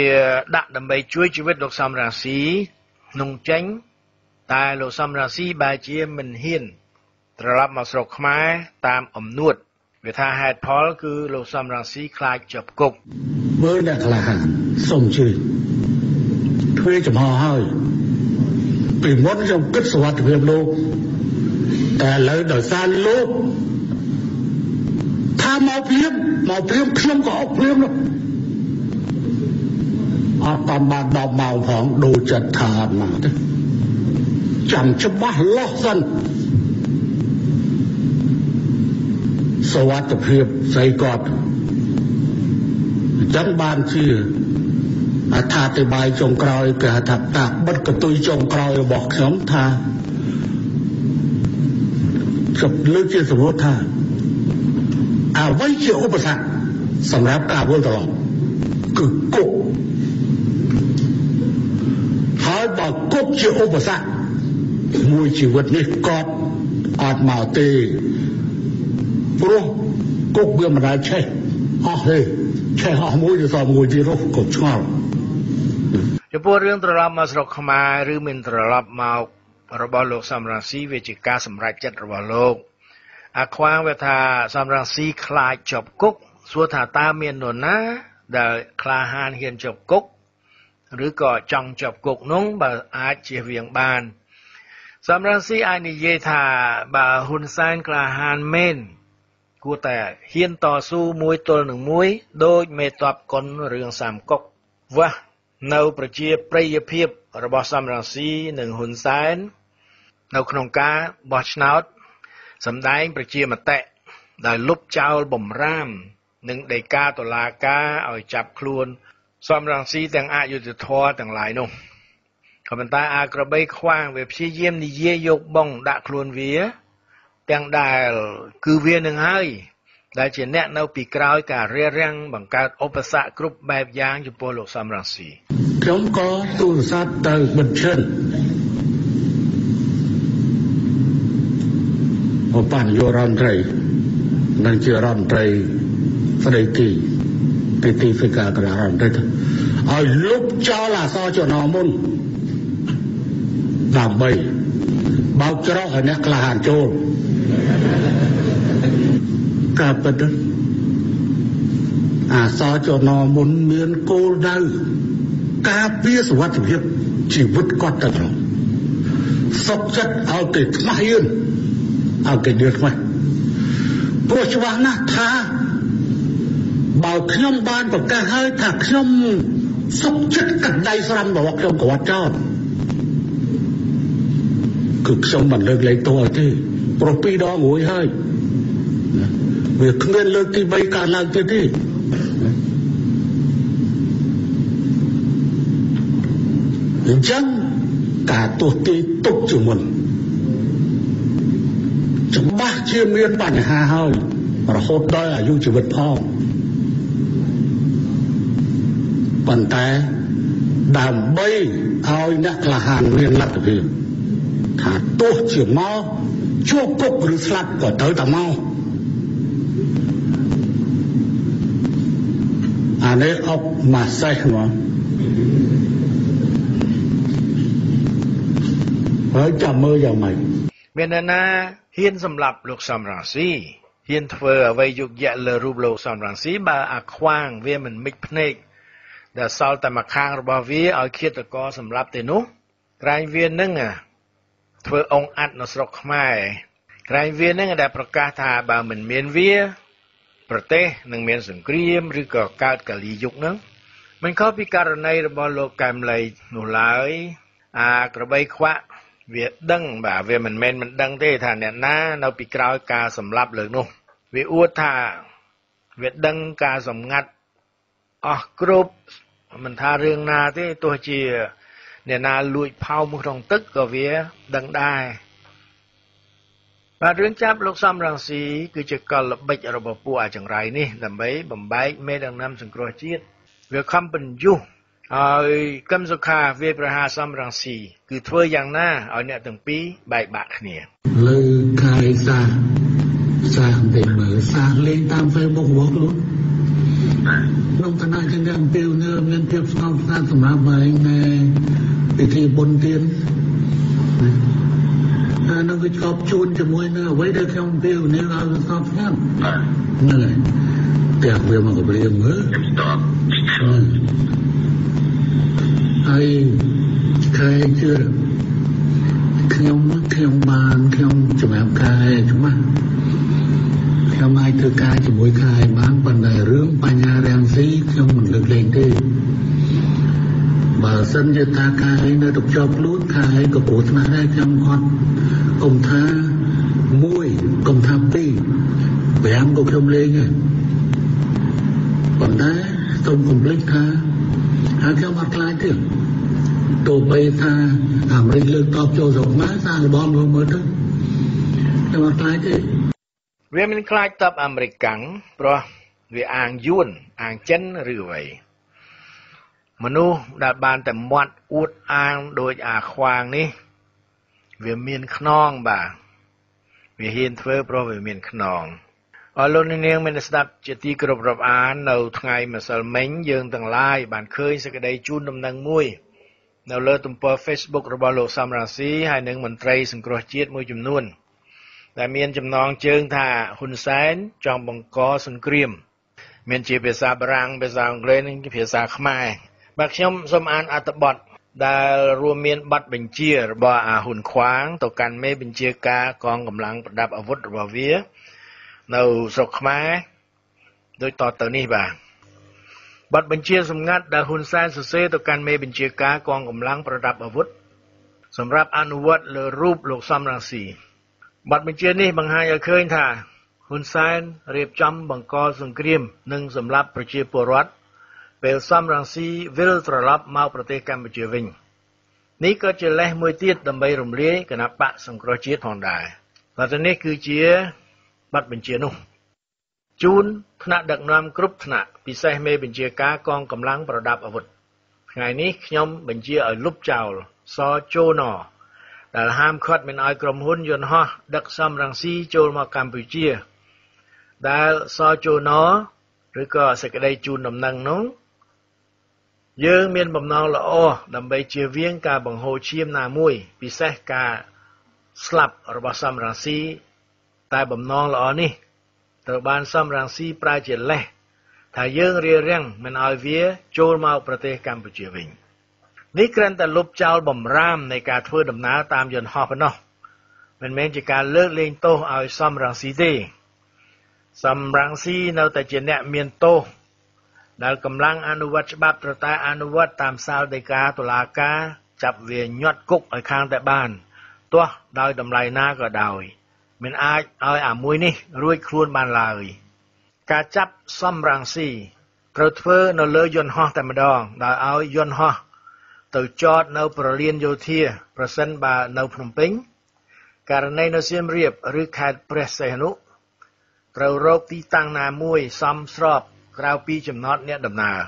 ដាក់ដើម្បីជួយជីវិតលោកសំរងស៊ីក្នុងចេញតែលោកសំរងស៊ីបែរជាមិនហ៊ាន ត្រឡប់មកស្រុកខ្មែរតាមអំនួតវាថាហេតុផលគឺលោកសំរងស៊ីខ្លាចជាប់គុកមើលអ្នកក្លាហានសូមជួយ ធ្វើចំហហើយពីមុនខ្ញុំគិតសុវត្ថិភាពលោកតែឥឡូវដោយសារលោកថាមកព្រាមមកព្រាមខ្ញុំក៏អត់ព្រាមនោះអត់តាមបាន10ម៉ោងផងដូរចិត្តថាអត់មកទេចាំច្បាស់លាស់សិនសវត្ថភាពស្អីគាត់អញ្ចឹងបានជា អត្ថាធិប្បាយចុងក្រោយគេថាតាបិទកតុយចុងក្រោយរបស់ខ្ញុំថាខ្ញុំលើកជាសមុទ្រថាអ្វីជាឧបសគ្គសម្រាប់ការវិលត្រឡប់គឺគុកហើយបើគុកជាឧបសគ្គមួយជីវិតនេះគាត់អត់មកទេព្រោះគុកវាមិនដែលឆេះអស់ទេឆេះអស់មួយទៅសល់មួយទៀតនោះក៏ឆ្ងល់ ចំពោះរឿងត្រឡប់មកស្រុកខ្មែរឬមិនត្រឡប់មករបស់លោកសំរងស៊ីវាជាការសម្រេចចិត្តរបស់លោកអាខ្វាងវាថាសំរងស៊ីខ្លាចជាប់គុកសួរថាតើមាននរណា ដែលក្លាហានហ៊ានជាប់គុកឬក៏ចង់ជាប់គុកនោះបើអាចជៀសវាងបានសំរងស៊ីអាចនិយាយថាបើហ៊ុនសែនក្លាហានមែនគួរតែហ៊ានតស៊ូមួយទល់នឹងមួយដោយមេតបកុនរឿងសាមកុកវ៉ា នៅប្រជាប្រិយភាពរបស់សំរងស៊ីនិងហ៊ុនសែននៅក្នុងការបោះឆ្នោតសម្ដែងប្រជាមតិដែលលុបចោលបំរាម និងដីកាតុលាការឲ្យចាប់ខ្លួនសំរងស៊ីទាំងអយុធធរទាំងឡាយនោះក៏ប៉ុន្តែអាក្របីខ្វាងវាព្យាយាមនិយាយយកបងដាក់ខ្លួនវា ទាំងដែលគឺវានឹងហើយ ដែលជាអ្នកនៅពីក្រោយការរារាំងបង្កើតឧបសគ្គគ្រប់បែបយ៉ាងចំពោះលោកសំរងស៊ីខ្ញុំក៏ទូរស័ព្ទទៅបញ្ឈិនអបញ្ញរដ្ឋមន្ត្រីនិងជារដ្ឋមន្ត្រីស្ដីគីទីទីហ្វេកាក្រារទៅឲ្យលុបចោលអសចំណមុនដើម្បីបោកច្រកឲ្យអ្នកក្លាហានចូល ការពិតអាសចំណមុនមានគោលដៅការពារសុវត្ថិភាពជីវិតគាត់ទៅត្រង់សុខចិត្តឲ្យគេខ្មាស់យឿនឲ្យគេដៀលខ្មាស់ព្រោះច្បាស់ណាស់ថាបើខ្ញុំបានប្រកាសហើយថាខ្ញុំសុខចិត្តកាត់ដៃស្រាំរបស់ខ្ញុំក្រាត់ចោលគឺខ្ញុំមិនលើកលែងទោសឲ្យទេព្រោះពីរដងរួចហើយ វាគ្មានលើកទី3កើតឡើងទៀតទេអញ្ចឹងការទោះទីទុកជាមុនច្បាស់ជាមានបញ្ហាហើយរហូតដល់អាយុជីវិតផងប៉ុន្តែដើម្បីឲ្យអ្នកក្លាហានមានលទ្ធភាពថាទោះជាមកជួបគុកឬស្លាប់ក៏ត្រូវតែមក អានេះអបមកសេះមកហើយចាំមើលយ៉ាងម៉េចមាននរណាហ៊ានសម្លាប់លោកសំរងស៊ីហ៊ានធ្វើអ្វីយុគយៈលើរូបលោកសំរងស៊ីបើអាខ្វាងវាមិនមិចភ្នែកដែលសល់តែមួយខាងរបស់វាឲ្យឃាតករសម្លាប់ទេនោះក្រែងវានឹងធ្វើអងអាត់នៅស្រុកខ្មែរក្រែងវានឹងដែលប្រកាសថាបើមិនមានវា ប្រទេសនឹងមានសង្គ្រាមឬក៏កើតកលីយុគនឹងមិនខុសពីករណីរបស់លោកកែមលីនោះឡើយ អាក្របីខ្វាក់វាដឹងបាទវាមិនមែនមិនដឹងទេថាអ្នកណានៅពីក្រោយការសម្លាប់លើនោះ វាអួតថាវាដឹងការសម្ងាត់អស់គ្រប់មិនថារឿងណាទេទោះជា អ្នកណាលួចផោមក្នុងទឹកក៏វាដឹងដែរ បាទរឿងចាប់លោកសំរងស៊ីគឺជាកលល្បិចរបស់ពួកអាចង្រៃនេះដើម្បីបំបែកមេដឹកនាំសង្គ្រោះជាតិវាខំបញ្យុះហើយកឹមសុខាវាប្រហាសំរងស៊ីគឺធ្វើយ៉ាងណាឲ្យអ្នកទាំងពីរបែកបាក់គ្នាលើកាយសាសាតែមើលសាលេងតាម Facebook របស់ខ្លួនក្នុងឋានៈជាអ្នកអំពាវនាវមានភាពស្ងប់ស្ងាត់សម្រាប់ឯងនៅពិធីបុណ្យទាន អានោះវាជាប់ជួនជាមួយនឹងអ្វីដែលខ្ញុំអំពាវនាវឲ្យស្ងប់ស្ងាត់ហ្នឹងហើយតែវាមកកព្រាមមើលខ្ញុំស្ដាប់ហើយខែជឿខ្ញុំខ្ញុំបានខ្ញុំជំរាបកាយច្បាស់ខ្ញុំអាចធ្វើការជាមួយខែបានប៉ុន្តែរឿងបញ្ញារាំងស៊ីខ្ញុំមិនលើកលែងទេបើ សិនជាថាខែនៅទៅជាប់ខ្លួនខែក៏ព្រោះថ្នាក់ដែរខ្ញុំអត់កុំថា1កុំថា2 5ក៏ខ្ញុំលេងដែរប៉ុន្តែសូមកុំភ្លេចថាហើយខ្ញុំអត់ខ្លាចទេទោះបីថាអាមេរិកលើកតបចូលស្រុកខ្មែរសាកល្បងមើលទៅខ្ញុំអត់ខ្លាចទេវាមិនខ្លាចតបអាមេរិកកាំងព្រោះវាអាងយួនអាងចិនឬអ្វី មនុស្សដែលបានតែមាត់អួតអាងដោយអាខ្វាងនេះ វាមានខ្នងបាទវាហ៊ានធ្វើព្រោះវាមានខ្នងអរលោកនាងមានស្ដាប់ជាទីគោរពរាប់អាននៅថ្ងៃម្សិលមិញយើងទាំងឡាយបានឃើញសេចក្តីជូនដំណឹងមួយ នៅលើទំព័រ Facebook របស់លោកសំរាស៊ីហើយនិងមន្ត្រីសង្គ្រោះជាតិមួយចំនួន ដែលមានចំណងជើងថាហ៊ុនសែនចង់បង្កសង្គ្រាម មានជាភាសាបារាំងភាសាអង់គ្លេសនិងភាសាខ្មែរ បាទខ្ញុំសូមអានអត្ថបទដែលរួមមានប័ណ្ណបញ្ជារបស់អាហ៊ុនខ្វាងទៅកាន់មេបញ្ជាការកងកម្លាំងប្រដាប់អាវុធរបស់វានៅស្រុកខ្មែរដូចតទៅនេះបាទប័ណ្ណបញ្ជាសម្ងាត់ដែលហ៊ុនសែនសរសេរទៅកាន់មេបញ្ជាការកងកម្លាំងប្រដាប់អាវុធសម្រាប់អនុវត្តលើរូបលោកសំរងស៊ីបទបញ្ជានេះបង្ហាញឲ្យឃើញថាហ៊ុនសែនរៀបចំបង្កសង្គ្រាម និងសម្លាប់ប្រជាពលរដ្ឋ ពេលសំរងស៊ីវិលត្រឡប់មកប្រទេសកម្ពុជាវិញនេះក៏ជាលេសមួយទៀតដើម្បីរំលាយគណៈបកសង្គ្រោះជាតិផងដែរតែនេះគឺជាបទបញ្ជានោះជូនថ្នាក់ដឹកនាំគ្រប់ថ្នាក់ពិសេសមេបញ្ជាការកងកម្លាំងប្រដាប់អាវុធថ្ងៃនេះខ្ញុំបញ្ជាឲ្យលុបចោលសជូណដែលហាមឃាត់មិនឲ្យក្រុមហ៊ុនយន្តហោះដឹកសំរងស៊ីចូលមកកម្ពុជា ដែលសជូណឬក៏សេចក្តីជូនដំណឹងនោះ យើងមានបំណងល្អដើម្បីជៀសវាងការបង្ហូរឈាមណាមួយ ពិសេសការស្លាប់របស់សំរងស៊ីតែបំណងល្អនេះត្រូវបានសំរងស៊ីប្រើជាលេសថាយើងរៀបរៀងមិនឲ្យវាចូលមកប្រទេសកម្ពុជាវិញនេះគ្រាន់តែលុបចោលបំរាមនៃការធ្វើដំណើរតាមយន្តហោះប៉ុណ្ណោះមិនមែនជាការលើកលែងទោសឲ្យសំរងស៊ីទេសំរងស៊ីនៅតែជាអ្នកមានទោស ដែលកម្លាំងអនុវត្តច្បាប់ត្រូវតែអនុវត្តតាមសាលដីកាតុលាការចាប់វាញាត់គុកឲ្យខាងតែបានទោះដោយតម្លៃណាក៏ដោយមិនអាចឲ្យអាមួយនេះរួចខ្លួនបានឡើយ ការចាប់សំរងស៊ីត្រូវធ្វើនៅលើយន្តហោះតែម្ដងដោយឲ្យយន្តហោះទៅចតនៅប្រលានយោធា ប្រសិនបើនៅភ្នំពេញករណីនៅសៀមរាប ឬខេត្តព្រះសីហនុត្រូវរកទីតាំងណាមួយ សមស្រប ក្រៅពីចំណត់អ្នកដំណើរ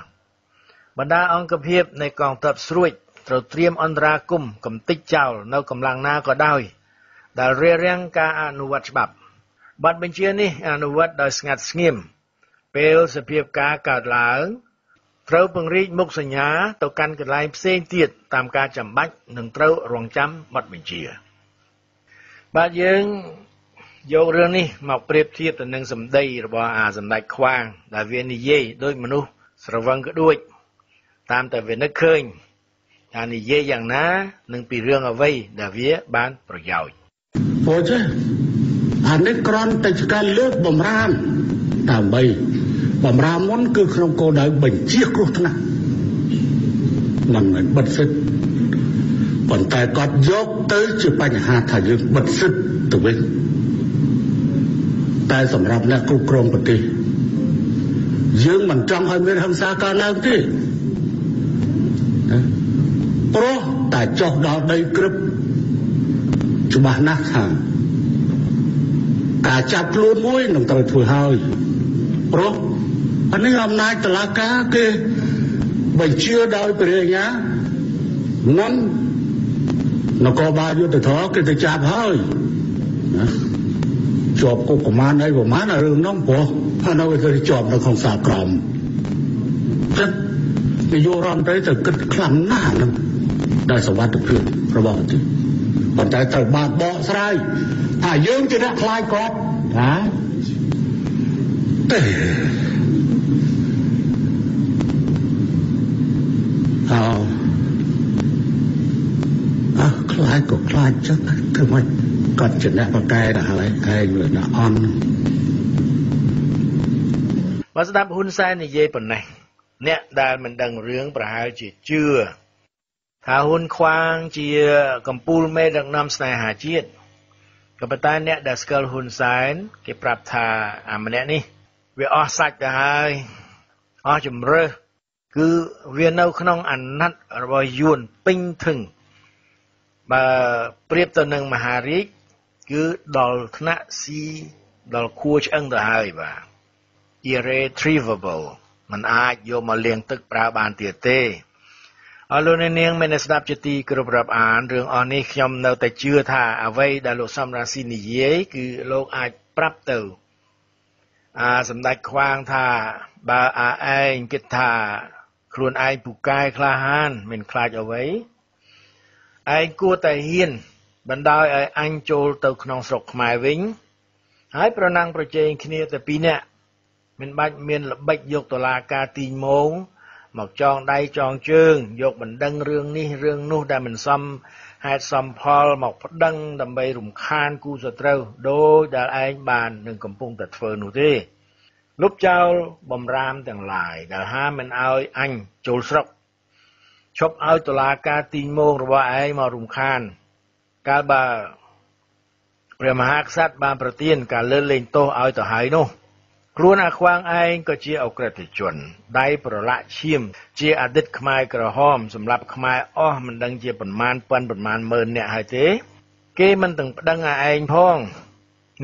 បណ្ដាអង្គភាពនៃកងទ័ពស្រួចត្រូវត្រៀមអន្តរាគមកំតិចចោលនៅកម្លាំងណាក៏ដោយ ដែលរារាំងការអនុវត្តច្បាប់បទបញ្ជានេះអនុវត្តដោយស្ងាត់ស្ងៀមពេលសភាពការកើតឡើងត្រូវពង្រីកមុខសញ្ញាទៅកាន់កន្លែងផ្សេងទៀតតាមការចាំបាច់និងត្រូវរងចាំបទបញ្ជាបាទយើង យករឿងនេះមកប្រៀបធៀបទៅនឹងសម្ដីរបស់អាសម្ដេចខ្វាង ដែលវានិយាយដោយមនុស្សស្រវឹងក្ដួច តាមតែវានឹកឃើញថានិយាយយ៉ាងណានឹងពីរឿងអ្វីដែលវាបានប្រយោជន៍ព្រោះចេះអានេះក្រន់តែការលើកបំរាមដើម្បីបំរាមមុនគឺក្នុងគោលដៅបញ្ជាគ្រោះថ្នាក់មិនមែនបិទសិទ្ធប៉ុន្តែគាត់យកទៅជាបញ្ហាថាយើងបិទសិទ្ធទៅវិញ តែសម្រាប់អ្នកគ្រប់គ្រងប្រទេសយើងមិនចង់ឲ្យមានហិង្សាកើតឡើងទេព្រោះតែចុះដល់ដីក្រឹបច្បាស់ណាស់ថាការចាប់ខ្លួនមួយនឹងត្រូវធ្វើហើយព្រោះអានេះអំណាចតឡាការគេបញ្ជាដោយព្រះអាជ្ញានឹងនគរបាលយុទ្ធធរគេទៅចាប់ហើយណា ជាប់គុកប្រមាណអីប្រមាណរឿងហ្នឹងព្រោះអានោះគេជាប់នៅក្នុងសាលក្រមចិត្តនាយករដ្ឋមន្ត្រីទៅគិតខ្លាំងណាស់ហ្នឹងដោយសវត្ថភាពរបស់ប្រទេសប៉ុន្តែត្រូវបានបកស្រាយថាយើងជាអ្នកខ្លាចគាត់ណាទេអោអើខ្លាចក៏ខ្លាចចឹងធ្វើម៉េច គាត់ជាអ្នកបកែដល់ហើយឯងលើអ្នកអន់បើស្ដាប់ហ៊ុនសែននិយាយប៉ុណ្ណេះអ្នកដែលមិនដឹងរឿងប្រហែលជាជឿថាហ៊ុនខ្វាងជាកម្ពូលមេដឹកនាំស្នេហាជាតិក៏ប៉ុន្តែអ្នកដែលស្គាល់ហ៊ុនសែនគេប្រាប់ថាអាម្នាក់នេះវាអស់សាច់ទៅហើយអស់ជំរើសគឺវានៅក្នុងអាណត្តិរបស់យួនពេញធឹងបើប្រៀបទៅនឹងមហារាជ គឺដល់ថ្នាក់ស៊ីដល់ខួរឆ្អឹងទៅហើយបាទ irretrievable มันអាចយកមកលាងទឹកប្រើបានទៀតទេអរលោកអ្នកនាងមានស្ដាប់ជាទីគោរពរាប់អានរឿងអស់នេះខ្ញុំនៅតែជឿថាអ្វីដែលលោកសំរាស៊ីនិយាយគឺលោកអាចប្រាប់ទៅអាសម្ដេចខ្វាងថាបើអាឯងគិតថា ខ្លួនឯងពូកែក្លាហាន មិនខ្លាចអ្វីឯងគួរតែហ៊ាន បណ្ដោយឲ្យអញចូលទៅក្នុងស្រុកខ្មែរវិញ ហើយប្រណាំងប្រជែងគ្នាតែពីរនាក់មិនបាច់មានល្បិចយកតឡាការទីងមងមកចងដៃចងជើង យកបណ្ដឹងរឿងនេះរឿងនោះដែលមិនសមហេតុសមផលមកប្តឹងដើម្បីរំខានគូសត្រូវដោយដែលឯងបាននឹងកំពុងតែធ្វើនោះទេលុបចោលបំរាមទាំងឡាយដែលហាមិនឲ្យអញចូលស្រុកឈប់ឲ្យតុលាការទីងមងរបស់ឯងមករំខាន កាលបើព្រះមហាក្សត្របានប្រទានការលើលែងទោសឲ្យទៅហើយនោះខ្លួនអាខ្វាងឯងក៏ជាអក្រិតជនដៃប្រឡាក់ឈាម ជាអតីតខ្មែរក្រហមសម្រាប់ខ្មែរអស់មិនដឹងជាប្រមាណប៉ុនប្រមាណម៉ឺនអ្នកហើយទេ គេមិនទាំងប្តឹងអាឯងផង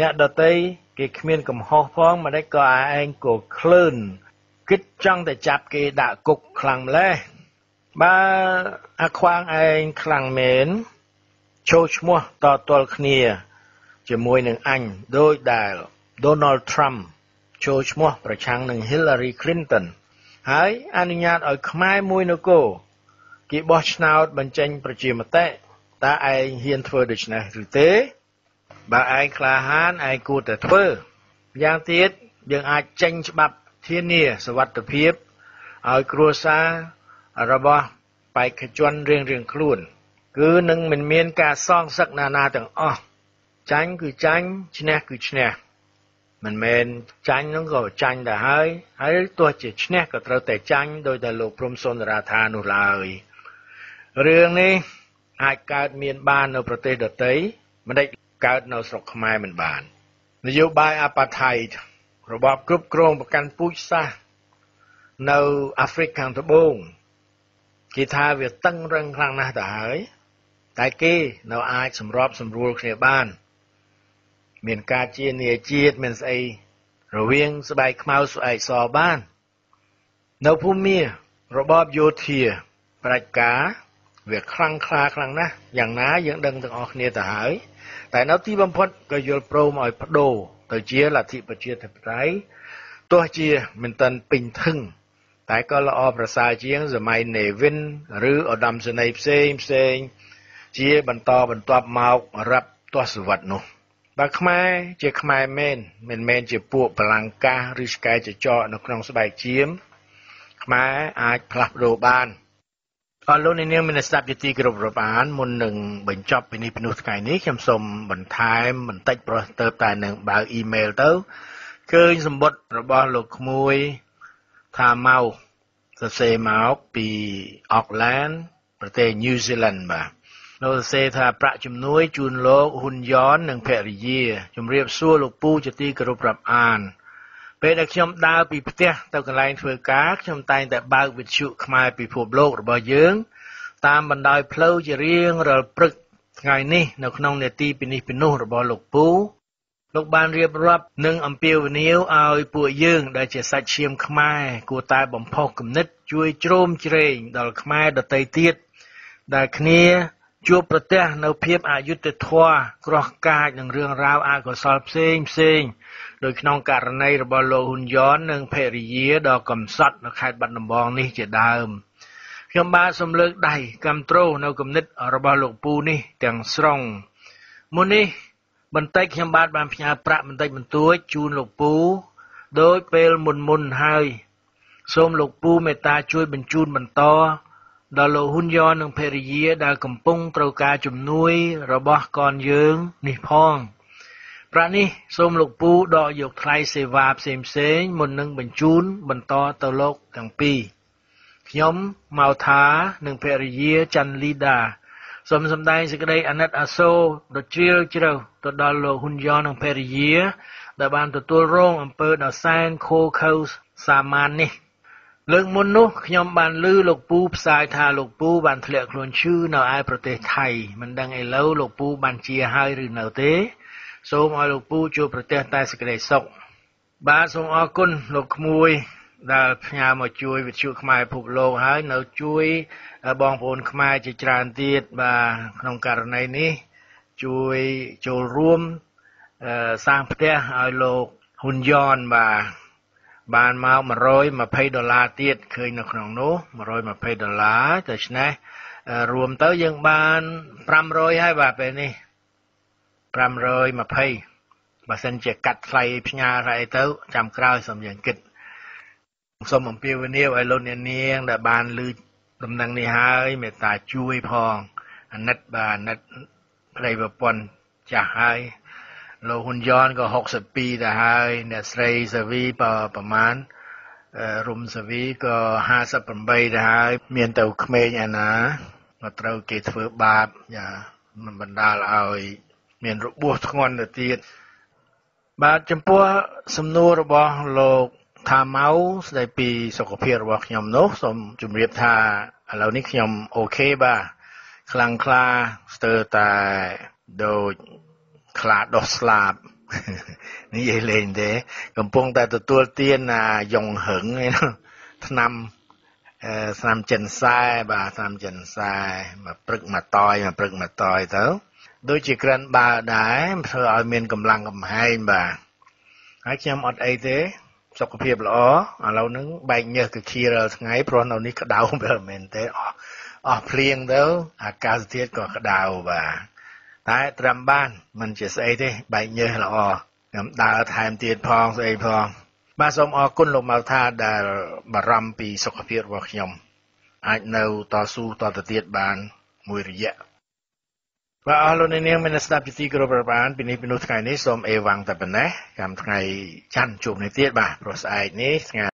អ្នកដតីគេគ្មានកំហុសផងមិនដេចក៏អាឯងក៏ឃ្លឿនគិតចង់តែចាប់គេដាក់គុកខ្លាំងម្លេះបើអាខ្វាងឯងខ្លាំងមែន ចូលឈ្មោះតតល់គ្នាជាមួយនឹងអញដោយដែល Donald Trump ចូលឈ្មោះប្រឆាំងនឹង Hillary Clinton ហើយអនុញ្ញាតឲ្យខ្មែរមួយនគរគេបោះឆ្នោតបញ្ចេញប្រជាមតិតើឯងហ៊ានធ្វើដូច្នេះឬទេបើឯងក្លាហានឯងគួរតែធ្វើយ៉ាងទៀតយើងអាចចេញច្បាប់ធានាសวัสดิភាពឲ្យគ្រួសាររបស់បេក្ខជនរៀងរៀងខ្លួន គឺនឹងមិនមានការសងសឹកណានាទាំងអស់ចាញ់គឺចាញ់ឈ្នះគឺឈ្នះមិនមែនចាញ់ហ្នឹងក៏ចាញ់ដែរហើយហើយទោះជាឈ្នះក៏ត្រូវតែចាញ់ដោយតែលោកព្រំសុនរាថានោះឡើយរឿងនេះអាចកើតមានបាននៅប្រទេសដទៃមិនដេចកើតនៅស្រុកខ្មែរមិនបាននយោបាយអាប៉ាថៃរបបគ្រប់គ្រងប្រកាន់ពូជសាសន៍នៅអាហ្វ្រិកខាងត្បូងគេថាវាតឹងរឹងខ្លាំងណាស់ទៅហើយ តែគេនៅអាចសម្របសម្រួលគ្នាបាន មានការជានាជាតិមានស្អីរវាងស្បែកខ្មៅស្បែកសបាន នៅភូមិរបបយោធាប្រជាការវាខ្លាំងក្លាខ្លាំងណាស់យ៉ាងណាយើងដឹងទាំងអស់គ្នាទៅហើយតែនៅទីបំផុតក៏យល់ព្រមឲ្យបដូរទៅជាលទ្ធិប្រជាធិបតេយ្យទោះជាមិនទាន់ពេញធឹងតែក៏ល្អប្រសើរជាងសម័យនេវិន ឬឧត្តមសេនីយ៍ផ្សេងផ្សេង ជាបន្តបន្ទាប់មករាប់ទសវត្សរ៍នោះបើខ្មែរជាខ្មែរមែនមិនមែនជាពួកបលាំងកាសឬឆ្កែចចកនៅក្នុងស្បែកជៀមខ្មែរអាចផ្លាស់ប្ដូរបានអរលោកនាងមានស្ដាប់យទីគ្រប់រាប់អានមុននឹងបញ្ចប់ពីនេះពីនោះថ្ងៃនេះខ្ញុំសូមបន្ថែមបន្តិចព្រោះទៅតែនឹងបើកអ៊ីមែលទៅឃើញសម្បត្តិរបស់លោកក្មួយថាមកសរសេរមកពី Auckland ប្រទេស New Zealand បាទ នៅសរសេរថាប្រាក់ជំនួយជូនលោកហ៊ុនយ៉ននិងភរិយាជំរាបសួរលោកពូជាទីគោរពរាប់អានពេលដែលខ្ញុំដើរពីផ្ទះទៅកន្លែងធ្វើការខ្ញុំតែងតែបើកវិទ្យុខ្មែរពិភពលោករបស់យើងតាមបណ្ដោយផ្លូវជារៀងរាល់ព្រឹកថ្ងៃនេះនៅក្នុងនេតិពីនេះពីនោះរបស់លោកពូលោកបានរៀបរាប់និងអំពាវនាវឲ្យពួកយើងដែលជាសាច់ឈាមខ្មែរគួរតែបំផុសគំនិតជួយជ្រោមជ្រែងដល់ខ្មែរដទៃទៀតដែលគ្នា ជួបប្រទះនៅភាពអយុត្តិធម៌ក្រោះកាច និងរឿងរ៉ាវអកុសលផ្សេងផ្សេងដោយក្នុងករណីរបស់លោក ហ៊ុន យ៉ន និងភរិយាដ៏កំសត់នៅខេត្តបាត់ដំបងនេះជាដើម ខ្ញុំបាទសូមលើកដៃគ្រប់គ្រងនៅគំនិតរបស់លោកពូនេះទាំងស្រុង មុននេះបន្តិចខ្ញុំបាទបានផ្ញើប្រាក់បន្តិចបន្តួចជូនលោកពូដោយពេលមុនមុនហើយ សូមលោកពូមេត្តាជួយបញ្ជូនបន្ត ដល់លោកហ៊ុនយ៉ននិងភរិយាដែលកំពុងត្រូវការជំនួយរបស់កនយើងនេះផងប្រាក់នេះសូមលោកពូដកយកថ្លៃសេវាផ្សេងផ្សេងមុននឹងបញ្ជូនបន្តទៅលោកទាំងពីរខ្ញុំមកថានិងភរិយាច័ន្ទលីដាសូមសម្ដែងសេចក្តីអាណិតអាសូរដ៏ជ្រាលជ្រៅទៅដល់លោកហ៊ុនយ៉ននិងភរិយា ដែលបានទទួលរងអំពើដ៏សែនខូខើសាមញ្ញនេះ លើកមុននោះខ្ញុំបានឮលោកពូផ្សាយថាលោកពូបានធ្លាក់ខ្លួនឈឺនៅឯប្រទេសថៃមិនដឹងឥឡូវលោកពូបានជាហើយឬនៅទេ សូមឲ្យលោកពូជួបប្រទះតែសេចក្តីសុខបាទសូមអរគុណលោកក្មួយដែលផ្ញើមកជួយវិទ្យុខ្មែរភពលោកហើយនៅជួយបងប្អូនខ្មែរជាច្រើនទៀតបាទក្នុងករណីនេះជួយចូលរួមសាងផ្ទះឲ្យលោកហ៊ុនយ៉នបាទ បានមក120ដុល្លារទៀតឃើញនៅក្នុងនោះ120ដុល្លារដូច្នេះរួមទៅយើងបាន500ហើយបាទពេលនេះ520បើសិនជាកាត់ថ្លៃផ្ញើរអីទៅចាំក្រោយសូមយើងគិតសូមអំពាវនាវឲ្យលោកអ្នកនាង ដែលបានឮដំណឹងនេះហើយមេត្តាជួយផងអាណិតបាទអាណិតប្តីប្រពន្ធចាស់ហើយ លោកហ៊ុនយ៉នក៏62ទៅហើយអ្នកស្រីសាវីក៏ប្រហែលរុំសាវីក៏58ទៅហើយ មានទៅក្មេងអាណាក៏ត្រូវគេធ្វើបាបយ៉ាមិនបណ្ដាលឲ្យ មានរបួសធ្ងន់ទៅទៀតបាទចំពោះសំណួររបស់លោកថាម៉ៅស្ដីពីសុខភាពរបស់ខ្ញុំនោះសូមជម្រាបថាឥឡូវនេះខ្ញុំអូខេបាទខ្លាំងខ្លាស្ទើរតែដូច ខ្លាដោះស្លាប់និយាយលេងទេ កំពុងតែទទួលទានអាយ៉ុងហឹងឯនោះឆ្នាំអឺស្នាមចិនសែបាទស្នាមចិនសែមកព្រឹកមកតយមកព្រឹកមកតយទៅដូចជាក្រិនបើដែរធ្វើឲ្យមានកម្លាំងកំហែងបាទហើយខ្ញុំអត់អីទេ សុខភាពល្អឥឡូវហ្នឹងបែកញើសគឺខៀរាល់ថ្ងៃព្រោះនៅនេះក្តៅមែនទេអស់អស់ភ្លៀងទៅអាកាសធាតុក៏ក្តៅបាទ តែត្រឹមបានมันជាស្អីទេបែកញើសល្អខ្ញុំដើរថែមទៀតផងស្អីផងបាទសូមអរគុណលោកមកថាដែលបារម្ភពីសុខភាពរបស់ខ្ញុំអាចនៅតស៊ូតទៅទៀតបានមួយរយៈបាទអស់លោកអ្នកនាងមានស្ដាប់ជាទីគោរពរាប់អានពីនេះពីនោះថ្ងៃនេះសូមអេវ៉ាំងតែប៉ុណ្ណេះកម្មថ្ងៃច័ន្ទជួបនេះទៀតបាទព្រោះស្អែកនេះថ្ងៃ